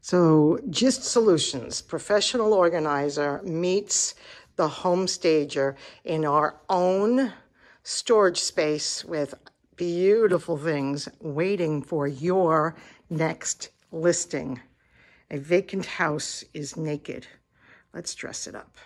So GYST Solutions, professional organizer, meets the home stager in our own storage space with beautiful things waiting for your next listing. A vacant house is naked. Let's dress it up.